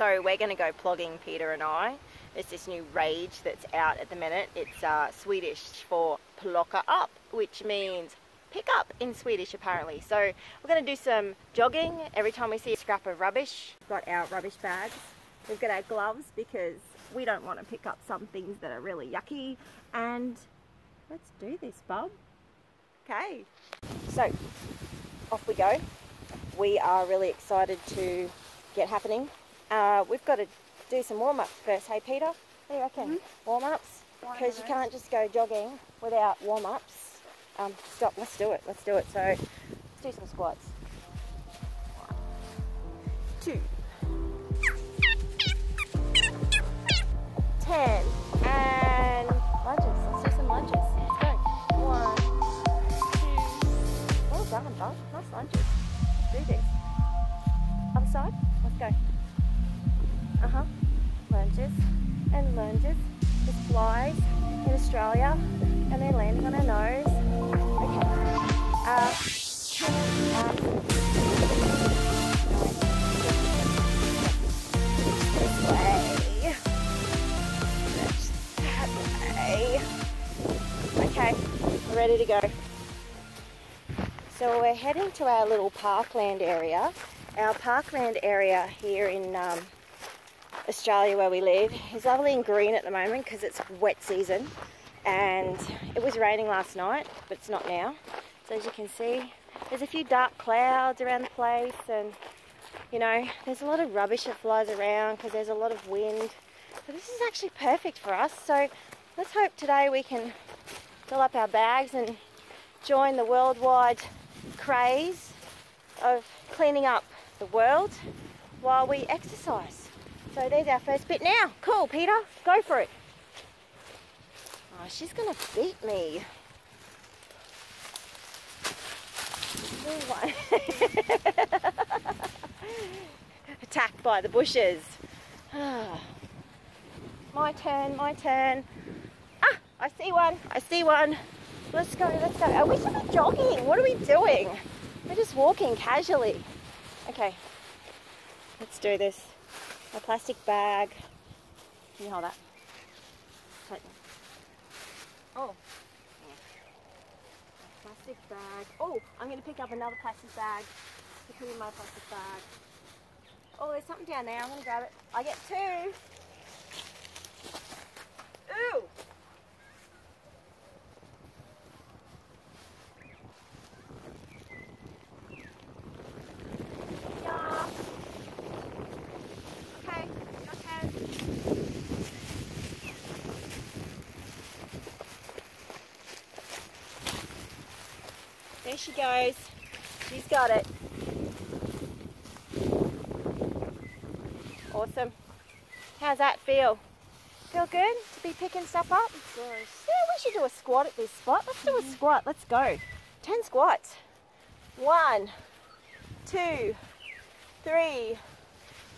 So we're going to go plogging, Peter and I. It's this new rage that's out at the minute. It's uh, Swedish for plocka upp, which means pick up in Swedish apparently. So we're going to do some jogging every time we see a scrap of rubbish. We've got our rubbish bags. We've got our gloves because we don't want to pick up some things that are really yucky. And let's do this, bub. Okay. So off we go. We are really excited to get happening. Uh, we've got to do some warm-ups first, hey Peter? What do you reckon? Mm-hmm. Warm-ups? Because you can't just go jogging without warm-ups. Um, stop, let's do it, let's do it. So, let's do some squats. One, two, ten, and lunges. Let's do some lunges. Let's go. One, two, well done, bud. Nice lunges. Let's do this. Other side, let's go. Australia and they're landing on our nose. Okay. Uh. Okay, we're ready to go. So we're heading to our little parkland area. Our parkland area here in um, Australia where we live is lovely and green at the moment because it's wet season and it was raining last night but it's not now so as you can see there's a few dark clouds around the place and you know there's a lot of rubbish that flies around because there's a lot of wind so this is actually perfect for us so let's hope today we can fill up our bags and join the worldwide craze of cleaning up the world while we exercise so there's our first bit now. Cool, Peter. Go for it. She's to beat me. Attacked by the bushes. my turn, my turn. Ah, I see one. I see one. Let's go, let's go. Are we be jogging. What are we doing? We're just walking casually. Okay, let's do this a plastic bag. Can you hold that? Oh. Plastic bag. Oh, I'm going to pick up another plastic bag put in my plastic bag. Oh, there's something down there. I'm going to grab it. I get two. Ooh. There she goes. She's got it. Awesome. How's that feel? Feel good to be picking stuff up? Yeah, we should do a squat at this spot. Let's do a Mm-hmm. squat. Let's go. 10 squats. One, two, three,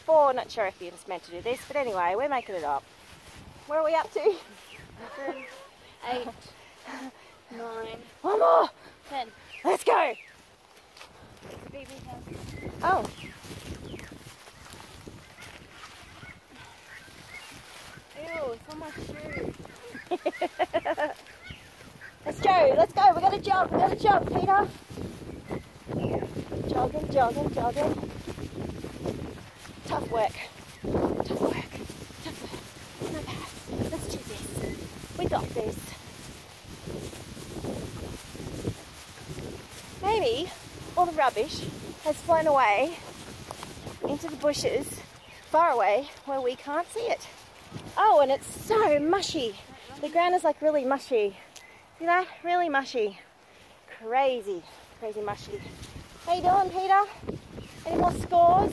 four. Not sure if you're just meant to do this, but anyway, we're making it up. Where are we up to? Seven, eight, nine, One more. Ten. Let's go. Baby ten. Oh. Ew, it's on my shoe. Let's go, let's go. We gotta jump, we gotta jump, Peter. Jogging, jogging, jogging. Tough work. Tough work. Tough work. Not bad. Let's do this. We got this. Maybe all the rubbish has flown away into the bushes far away where we can't see it. Oh, and it's so mushy. The ground is like really mushy. See that? Really mushy. Crazy, crazy mushy. How you doing, Peter? Any more scores?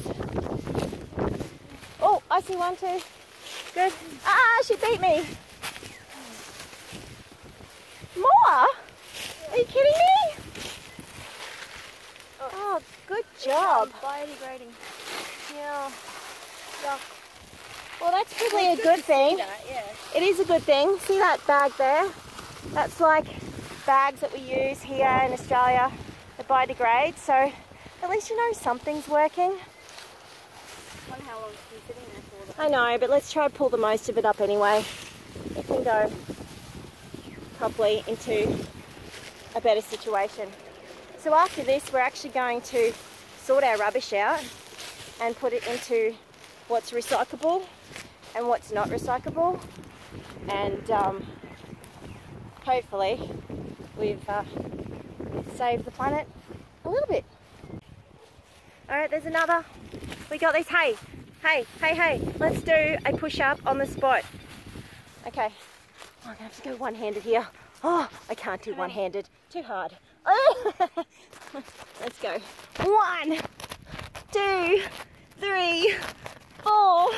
Oh, I see one too. Good. Ah, she beat me. More? Are you kidding me? Oh, good job. Biodegrading. Yeah. Yeah. Well, that's probably a good thing. That, yeah. It is a good thing. See that bag there? That's like bags that we use here in Australia that biodegrade. So at least you know something's working. Wonder how long been sitting there for. though. I know, but let's try to pull the most of it up anyway. It can go properly into a better situation. So after this, we're actually going to sort our rubbish out and put it into what's recyclable and what's not recyclable. And um, hopefully we've uh, saved the planet a little bit. All right, there's another. We got this. Hey, hey, hey, hey. Let's do a push up on the spot. Okay. Oh, I'm gonna have to go one handed here. Oh, I can't do one handed. Too hard. Let's go. One, two, three, four,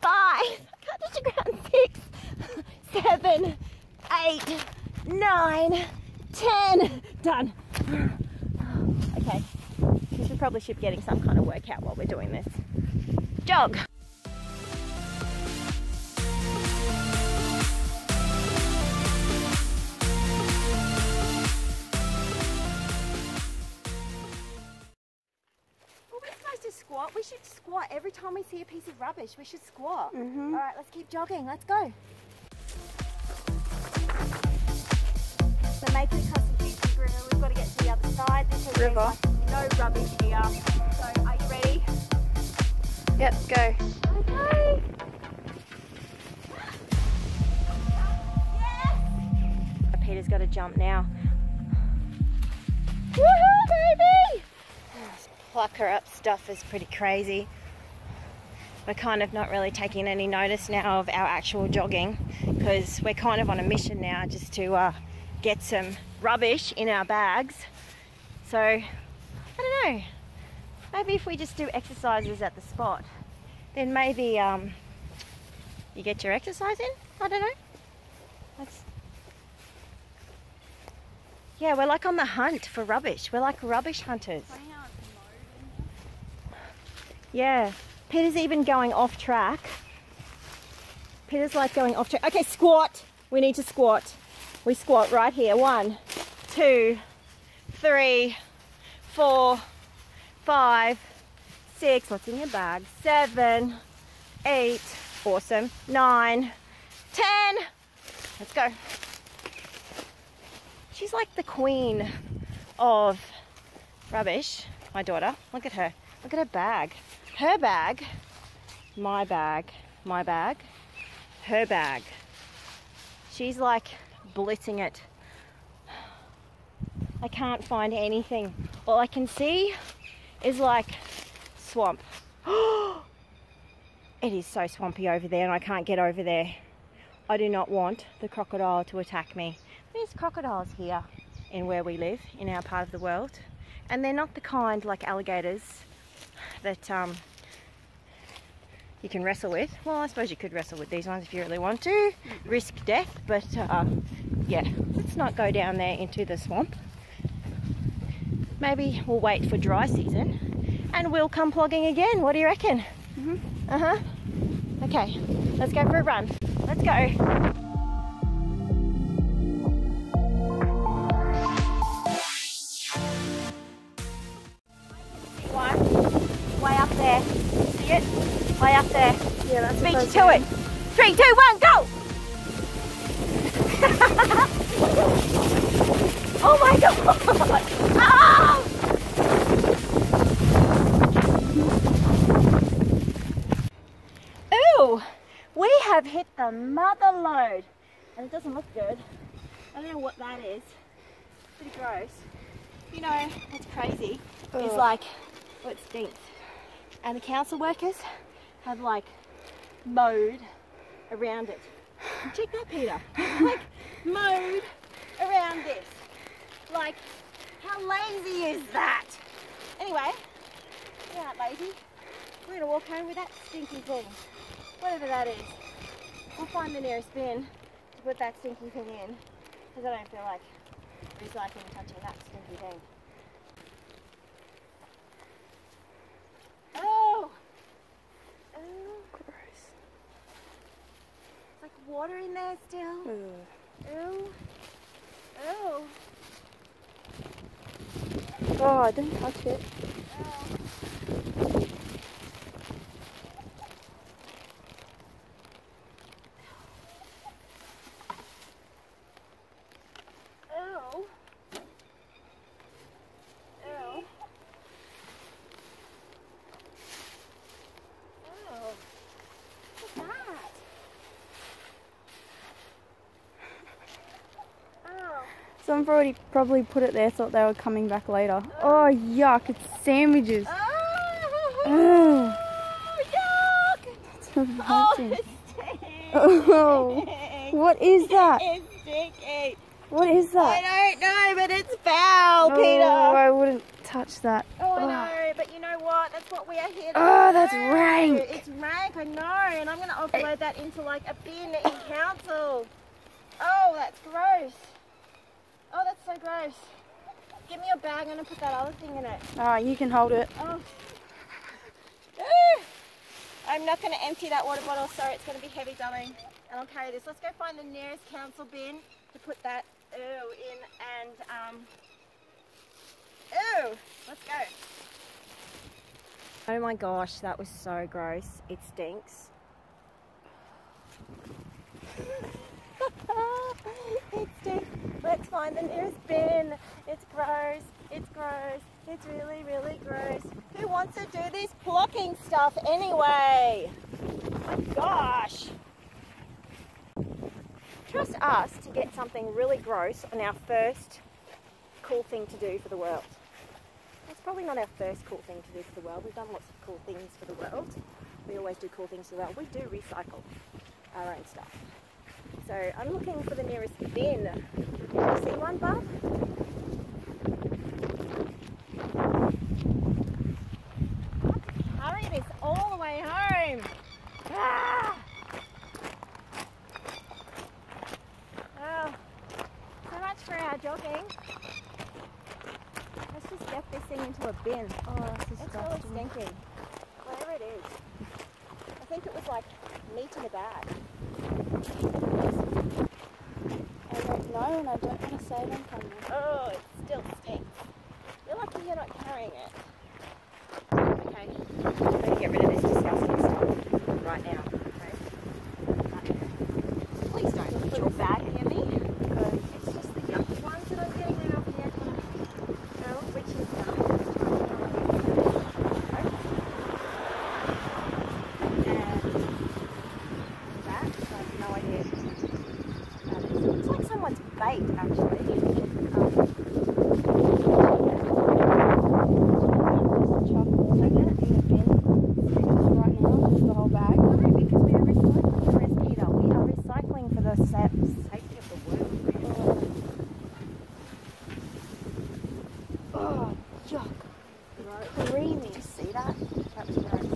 five. Can't touch the ground. Six, seven, eight, nine, ten. Done. Okay. We should probably should be getting some kind of workout while we're doing this. Jog. Time we see a piece of rubbish. We should squat. Mhm. All right, let's keep jogging. Let's go. So making a custom pizza river, we've got to get to the other side because there's River. like no rubbish here. So are you ready? Yep, go. Okay. Peter's got to jump now. Woohoo, baby! This plocka upp stuff is pretty crazy. We're kind of not really taking any notice now of our actual jogging because we're kind of on a mission now just to uh, get some rubbish in our bags. So, I don't know. Maybe if we just do exercises at the spot, then maybe um, you get your exercise in. I don't know. Let's. Yeah, we're like on the hunt for rubbish. We're like rubbish hunters. Funny how it's mowed in Yeah. Peter's even going off track. Peter's like going off track. Okay, squat. We need to squat. We squat right here. One, two, three, four, five, six. What's in your bag? Seven, eight. Awesome. Nine, ten. Let's go. She's like the queen of rubbish. My daughter. Look at her. Look at her bag. Her bag, my bag, my bag, her bag. She's like blitzing it. I can't find anything. All I can see is like swamp. it is so swampy over there and I can't get over there. I do not want the crocodile to attack me. There's crocodiles here in where we live, in our part of the world. And they're not the kind like alligators that um, you can wrestle with. Well, I suppose you could wrestle with these ones if you really want to, risk death, but uh, yeah, let's not go down there into the swamp. Maybe we'll wait for dry season and we'll come plogging again. What do you reckon? Mhm. Uh huh. Okay, let's go for a run. Let's go. Way up there. Yeah, that's Beat you to it. Three, two, one, go! oh my god! Ah! Ooh! We have hit the mother load. And it doesn't look good. I don't know what that is. Pretty gross. You know, what's crazy is like, oh, it stinks. And the council workers have like mowed around it. Check that, Peter. like mowed around this. Like, how lazy is that? Anyway, we aren't lazy. We're gonna walk home with that stinky thing. Whatever that is. We'll find the nearest bin to put that stinky thing in. Because I don't feel like recycling touching that stinky thing. Oh! Oh! Gross. It's like water in there still. Ugh. Ew. Ew. Oh, I didn't touch it. Ew. Someone already probably put it there, thought they were coming back later. Oh, yuck, it's sandwiches. Oh, yuck! Oh, it's Oh, it's. Oh, what is that? It's sticky. What is that? I don't know, but it's foul, Oh, Peter. I wouldn't touch that. Oh, I Oh. know, but you know what? That's what we are here to Oh, that's rank. It's rank, I know, and I'm going to offload that into like a bin in council. Oh, that's gross. Oh, that's so gross. Give me your bag, and I'm going to put that other thing in it. Ah, you can hold it. Oh. I'm not going to empty that water bottle, sorry, it's going to be heavy, darling. And I'll carry this. Let's go find the nearest council bin to put that ew in and, um, ew, let's go. Oh my gosh, that was so gross. It stinks. it stinks. Let's find the nearest bin. It's gross. It's gross. It's really, really gross. Who wants to do this plucking stuff anyway? Gosh. Trust us to get something really gross on our first cool thing to do for the world. It's probably not our first cool thing to do for the world. We've done lots of cool things for the world. We always do cool things for the world. We do recycle our own stuff. So I'm looking for the nearest bin. You see one, Bob? Hurry this all the way home. Ah! Oh, so much for our jogging. Let's just get this thing into a bin. Oh, that's It's really disgusting. stinky. Whatever it is. I think it was like meat in a bag. I don't know and I don't want to say it on camera. Oh, it still stinks. You're lucky you're not carrying it. Okay, I'm going to get rid of this disgusting stuff right now. Okay? Please don't put your bag near me. It's just the yucky ones that I'm getting rid of here. No, which is And that, I have no idea. Um, it's like someone's bait, actually. Um, Chuck all of it in the bin right now, just the whole bag. No, because we are recycling for us, Peter. We are recycling for the sa- safety of the world. Oh, yuck. Gross. Creamy. Did you see that? That was gross.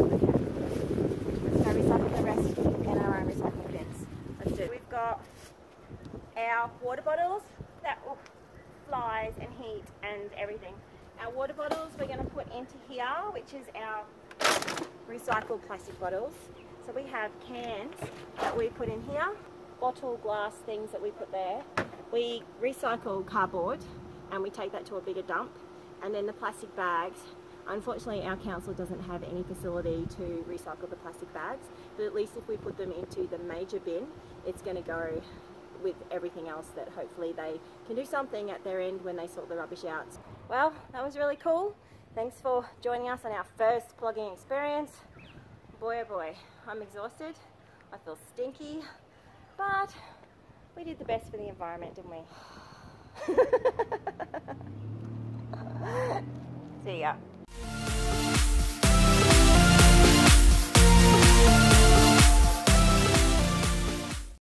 Okay. Let's go recycle the rest in our own recycling bins. Let's do it. We've got our water bottles that oh, flies and heat and everything. Our water bottles we're going to put into here, which is our recycled plastic bottles. So we have cans that we put in here, bottle glass things that we put there. We recycle cardboard and we take that to a bigger dump. And then the plastic bags, unfortunately our council doesn't have any facility to recycle the plastic bags, but at least if we put them into the major bin, it's going to go with everything else that hopefully they can do something at their end when they sort the rubbish out. Well, that was really cool. Thanks for joining us on our first plogging experience. Boy oh boy, I'm exhausted. I feel stinky, but we did the best for the environment, didn't we? See ya.